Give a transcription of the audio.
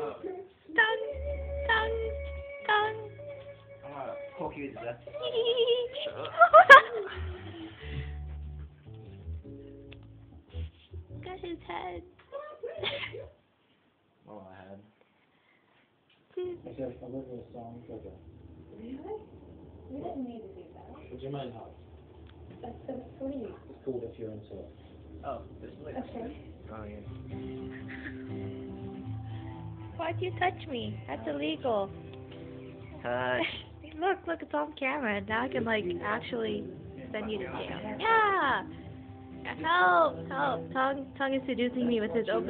Tongue, tongue, tongue. I'm gonna poke you to death. Got his head. Oh, I had. I said, I live with a song, like a, Really? We didn't need to do that. would you mind how? That's so sweet. It's cool if you're into it. Oh, this is like. Okay. Oh, yeah. Why'd you touch me? That's illegal. Touch. Look, look, it's on camera. Now I can like actually send you to jail. Yeah. Help! Help! Tongue, tongue is seducing me with his open.